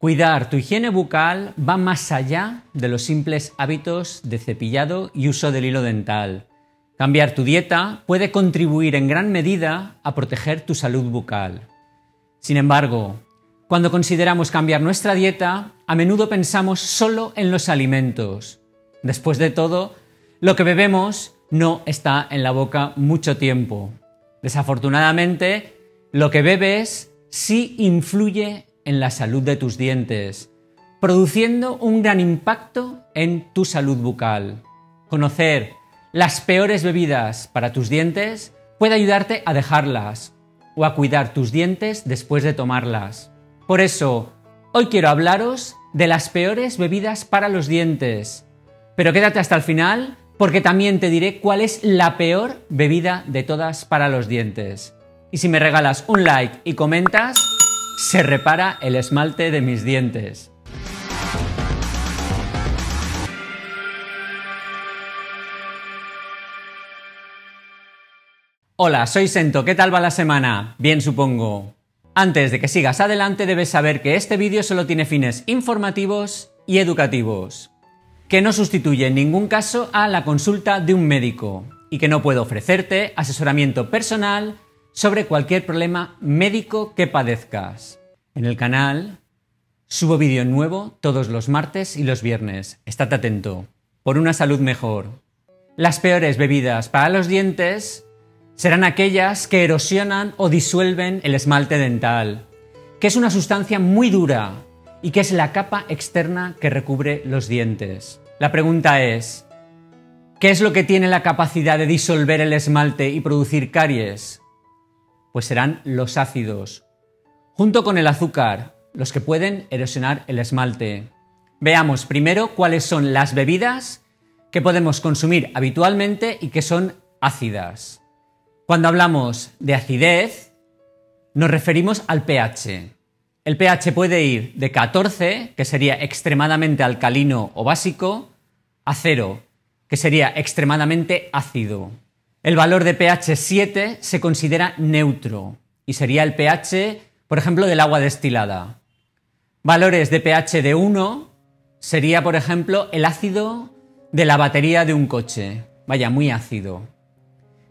Cuidar tu higiene bucal va más allá de los simples hábitos de cepillado y uso del hilo dental. Cambiar tu dieta puede contribuir en gran medida a proteger tu salud bucal. Sin embargo, cuando consideramos cambiar nuestra dieta, a menudo pensamos solo en los alimentos. Después de todo, lo que bebemos no está en la boca mucho tiempo. Desafortunadamente, lo que bebes sí influye en la salud de tus dientes, produciendo un gran impacto en tu salud bucal. Conocer las peores bebidas para tus dientes puede ayudarte a dejarlas o a cuidar tus dientes después de tomarlas. Por eso, hoy quiero hablaros de las peores bebidas para los dientes. Pero quédate hasta el final porque también te diré cuál es la peor bebida de todas para los dientes. Y si me regalas un like y comentas, se repara el esmalte de mis dientes. Hola, soy Sento, ¿qué tal va la semana? Bien supongo. Antes de que sigas adelante debes saber que este vídeo solo tiene fines informativos y educativos, que no sustituye en ningún caso a la consulta de un médico y que no puedo ofrecerte asesoramiento personal sobre cualquier problema médico que padezcas. En el canal subo vídeo nuevo todos los martes y los viernes. Estate atento. Por una salud mejor. Las peores bebidas para los dientes serán aquellas que erosionan o disuelven el esmalte dental, que es una sustancia muy dura y que es la capa externa que recubre los dientes. La pregunta es, ¿qué es lo que tiene la capacidad de disolver el esmalte y producir caries? Pues serán los ácidos, junto con el azúcar, los que pueden erosionar el esmalte. Veamos primero cuáles son las bebidas que podemos consumir habitualmente y que son ácidas. Cuando hablamos de acidez, nos referimos al pH. El pH puede ir de 14, que sería extremadamente alcalino o básico, a 0, que sería extremadamente ácido. El valor de pH 7 se considera neutro y sería el pH, por ejemplo, del agua destilada. Valores de pH de 1 sería, por ejemplo, el ácido de la batería de un coche. Vaya, muy ácido.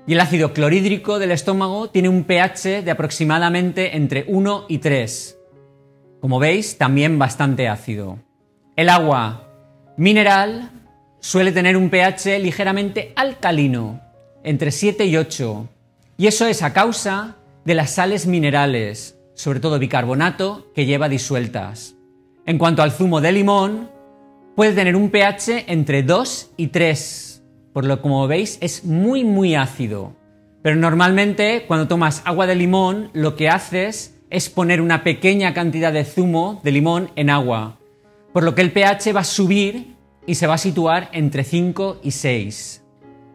Y el ácido clorhídrico del estómago tiene un pH de aproximadamente entre 1 y 3. Como veis, también bastante ácido. El agua mineral suele tener un pH ligeramente alcalino, entre 7 y 8. Y eso es a causa de las sales minerales, sobre todo bicarbonato, que lleva disueltas. En cuanto al zumo de limón, puede tener un pH entre 2 y 3 por lo que como veis es muy muy ácido. Pero normalmente cuando tomas agua de limón lo que haces es poner una pequeña cantidad de zumo de limón en agua, por lo que el pH va a subir y se va a situar entre 5 y 6.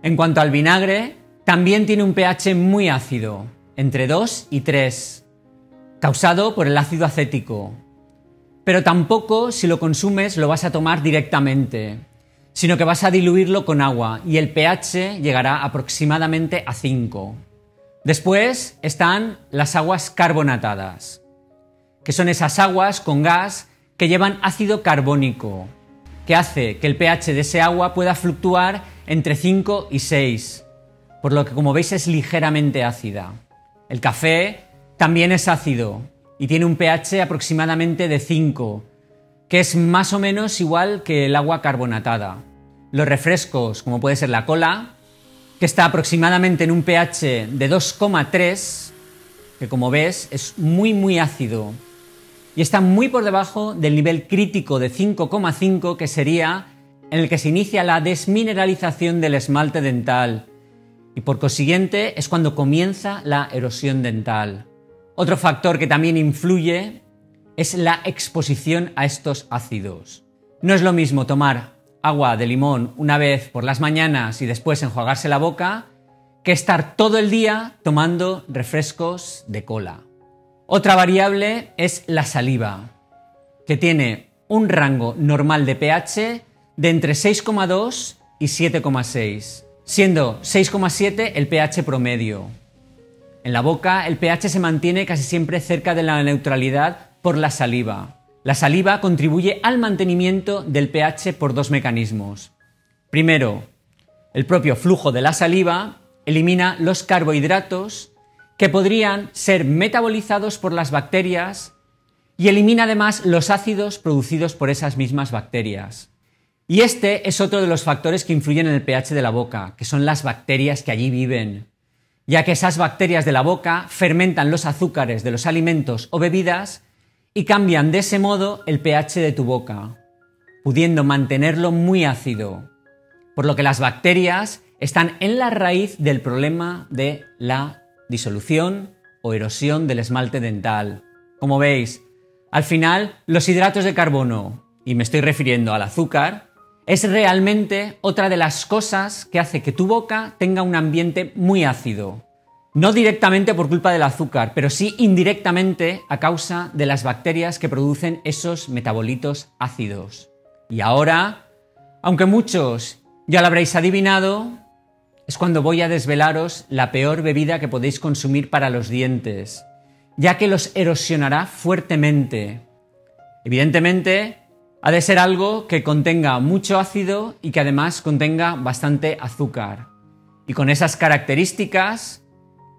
En cuanto al vinagre, también tiene un pH muy ácido, entre 2 y 3, causado por el ácido acético. Pero tampoco si lo consumes lo vas a tomar directamente, sino que vas a diluirlo con agua y el pH llegará aproximadamente a 5. Después están las aguas carbonatadas, que son esas aguas con gas que llevan ácido carbónico, que hace que el pH de ese agua pueda fluctuar entre 5 y 6, por lo que como veis es ligeramente ácida. El café también es ácido y tiene un pH aproximadamente de 5, que es más o menos igual que el agua carbonatada. Los refrescos, como puede ser la cola, que está aproximadamente en un pH de 2,3, que como ves es muy muy ácido, y está muy por debajo del nivel crítico de 5,5, que sería en el que se inicia la desmineralización del esmalte dental, y por consiguiente es cuando comienza la erosión dental. Otro factor que también influye es la exposición a estos ácidos. No es lo mismo tomar agua de limón una vez por las mañanas y después enjuagarse la boca que estar todo el día tomando refrescos de cola. Otra variable es la saliva, que tiene un rango normal de pH de entre 6,2 y 7,6, siendo 6,7 el pH promedio. En la boca el pH se mantiene casi siempre cerca de la neutralidad por la saliva. La saliva contribuye al mantenimiento del pH por dos mecanismos. Primero, el propio flujo de la saliva elimina los carbohidratos que podrían ser metabolizados por las bacterias y elimina además los ácidos producidos por esas mismas bacterias. Y este es otro de los factores que influyen en el pH de la boca, que son las bacterias que allí viven, ya que esas bacterias de la boca fermentan los azúcares de los alimentos o bebidas y cambian de ese modo el pH de tu boca, pudiendo mantenerlo muy ácido, por lo que las bacterias están en la raíz del problema de la disolución o erosión del esmalte dental. Como veis, al final los hidratos de carbono, y me estoy refiriendo al azúcar, es realmente otra de las cosas que hace que tu boca tenga un ambiente muy ácido. No directamente por culpa del azúcar, pero sí indirectamente a causa de las bacterias que producen esos metabolitos ácidos. Y ahora, aunque muchos ya lo habréis adivinado, es cuando voy a desvelaros la peor bebida que podéis consumir para los dientes, ya que los erosionará fuertemente. Evidentemente, ha de ser algo que contenga mucho ácido y que además contenga bastante azúcar. Y con esas características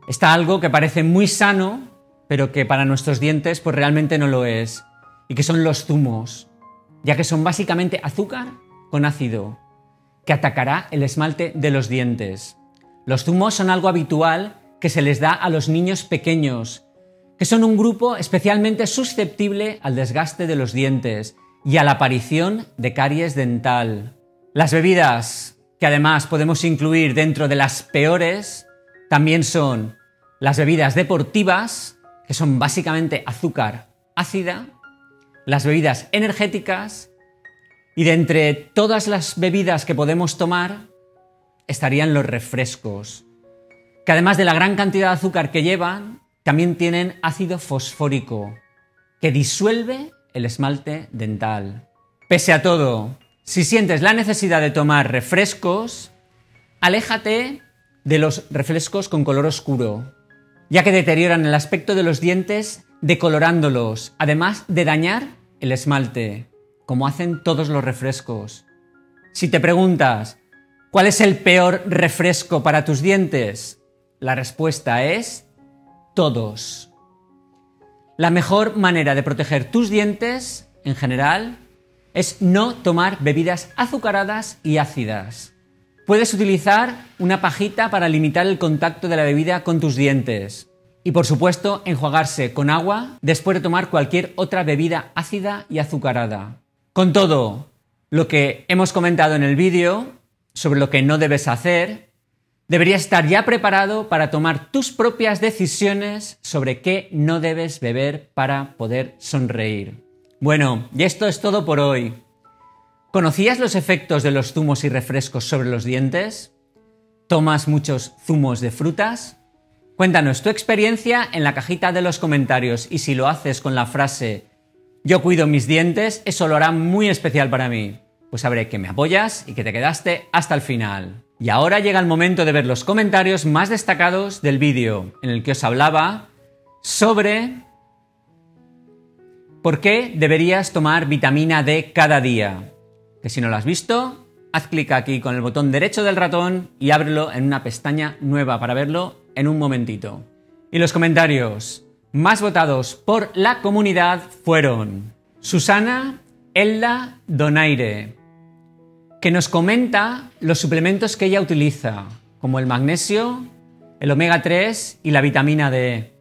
está algo que parece muy sano, pero que para nuestros dientes pues realmente no lo es, y que son los zumos, ya que son básicamente azúcar con ácido que atacará el esmalte de los dientes. Los zumos son algo habitual que se les da a los niños pequeños, que son un grupo especialmente susceptible al desgaste de los dientes y a la aparición de caries dental. Las bebidas que además podemos incluir dentro de las peores también son las bebidas deportivas, que son básicamente azúcar ácida, las bebidas energéticas y de entre todas las bebidas que podemos tomar estarían los refrescos, que además de la gran cantidad de azúcar que llevan, también tienen ácido fosfórico, que disuelve el esmalte dental. Pese a todo, si sientes la necesidad de tomar refrescos, aléjate de los refrescos con color oscuro, ya que deterioran el aspecto de los dientes decolorándolos, además de dañar el esmalte como hacen todos los refrescos. Si te preguntas, ¿cuál es el peor refresco para tus dientes? La respuesta es todos. La mejor manera de proteger tus dientes, en general, es no tomar bebidas azucaradas y ácidas. Puedes utilizar una pajita para limitar el contacto de la bebida con tus dientes. Y por supuesto, enjuagarse con agua después de tomar cualquier otra bebida ácida y azucarada. Con todo lo que hemos comentado en el vídeo sobre lo que no debes hacer, deberías estar ya preparado para tomar tus propias decisiones sobre qué no debes beber para poder sonreír. Bueno, y esto es todo por hoy. ¿Conocías los efectos de los zumos y refrescos sobre los dientes? ¿Tomas muchos zumos de frutas? Cuéntanos tu experiencia en la cajita de los comentarios y si lo haces con la frase yo cuido mis dientes, eso lo hará muy especial para mí. Pues sabré que me apoyas y que te quedaste hasta el final. Y ahora llega el momento de ver los comentarios más destacados del vídeo, en el que os hablaba sobre por qué deberías tomar vitamina D cada día. Que si no lo has visto, haz clic aquí con el botón derecho del ratón y ábrelo en una pestaña nueva para verlo en un momentito. Y los comentarios más votados por la comunidad fueron Susana Elda Donaire, que nos comenta los suplementos que ella utiliza, como el magnesio, el omega 3 y la vitamina D,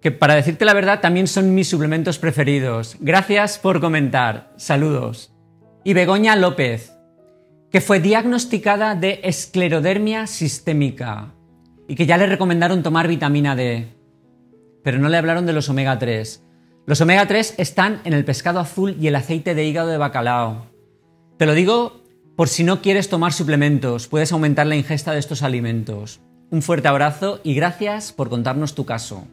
que para decirte la verdad también son mis suplementos preferidos. Gracias por comentar. Saludos. Y Begoña López, que fue diagnosticada de esclerodermia sistémica y que ya le recomendaron tomar vitamina D pero no le hablaron de los omega 3. Los omega 3 están en el pescado azul y el aceite de hígado de bacalao. Te lo digo por si no quieres tomar suplementos, puedes aumentar la ingesta de estos alimentos. Un fuerte abrazo y gracias por contarnos tu caso.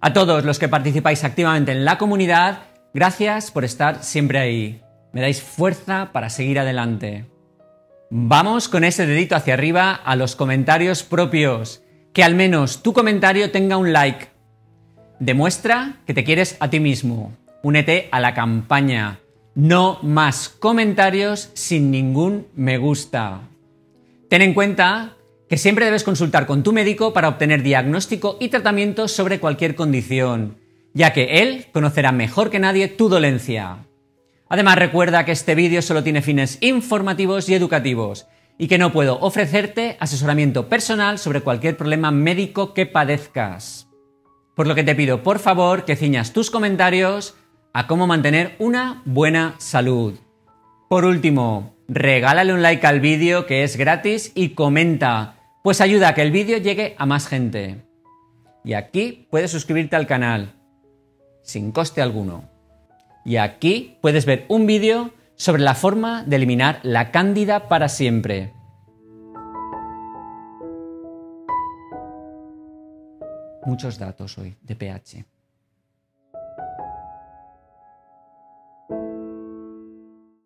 A todos los que participáis activamente en la comunidad, gracias por estar siempre ahí. Me dais fuerza para seguir adelante. Vamos con ese dedito hacia arriba a los comentarios propios. Que al menos tu comentario tenga un like Demuestra que te quieres a ti mismo. únete a la campaña. No más comentarios sin ningún me gusta. Ten en cuenta que siempre debes consultar con tu médico para obtener diagnóstico y tratamiento sobre cualquier condición, ya que él conocerá mejor que nadie tu dolencia. Además recuerda que este vídeo solo tiene fines informativos y educativos y que no puedo ofrecerte asesoramiento personal sobre cualquier problema médico que padezcas. Por lo que te pido por favor que ciñas tus comentarios a cómo mantener una buena salud. Por último, regálale un like al vídeo que es gratis y comenta pues ayuda a que el vídeo llegue a más gente. Y aquí puedes suscribirte al canal, sin coste alguno. Y aquí puedes ver un vídeo sobre la forma de eliminar la cándida para siempre. Muchos datos hoy de pH.